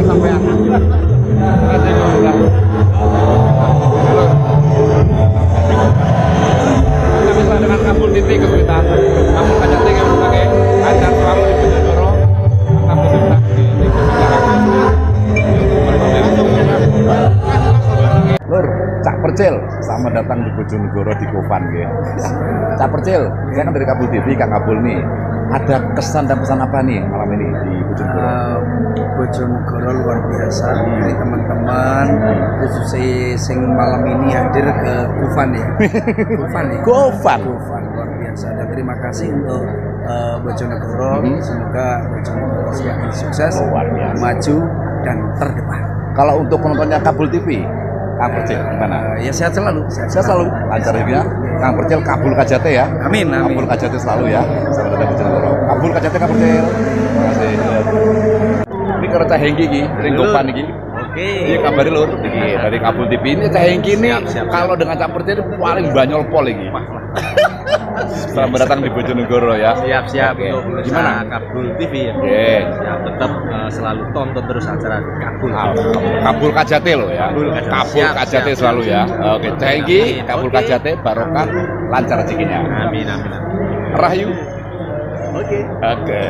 sama sampean. Bisa dengan titik tiga ajar selalu Lur, Cak Percil, selamat datang di Bojonegoro di Kopan ya. Cak Percil, saya kan dari Kabul TV, Kang Kabul nih. Ada kesan dan pesan apa nih malam ini di Bojonegoro? Uh, Bojonegoro luar biasa dari teman-teman khususnya sing malam ini hadir ke Kufan ya Kufan ya Gofan. Kufan luar biasa dan terima kasih untuk uh, Bojonegoro Mhm. semoga Bojonegoro semakin sukses Luar biasa. maju dan terdepan Kalau untuk penontonnya Kabul TV, Kang Percil gimana? Uh, ya sehat selalu Saya selalu lancar hidupnya. Kang Percil Kabul Kajate ya. amin amin Kabul Kajate selalu ya. Selamat datang di. Kabul Kajate Kang Percil. Terima kasih. Kalau Cah Hengki iki, ring Kopan iki. Oke. Iya kabari lur, iki dari Kabul TV ini Cah Hengki ini kalau dengan Percil ini paling banyol pol iki. Selamat datang di Bojonegoro ya. Siap siap Oke. untuk Gimana? Kabul TV ya. Oke. Ya, tetap eh, selalu tonton terus acara Kabul. Kabul Kajate loh ya. Kabul Kajate. Kabul Siap, Kajate siap, selalu ya. siap. Oke, Cahengki, Amin. Kabul Oke. Kajate barokah lancar rezekinya. Amin amin. amin. Rahayu. Oke. Oke.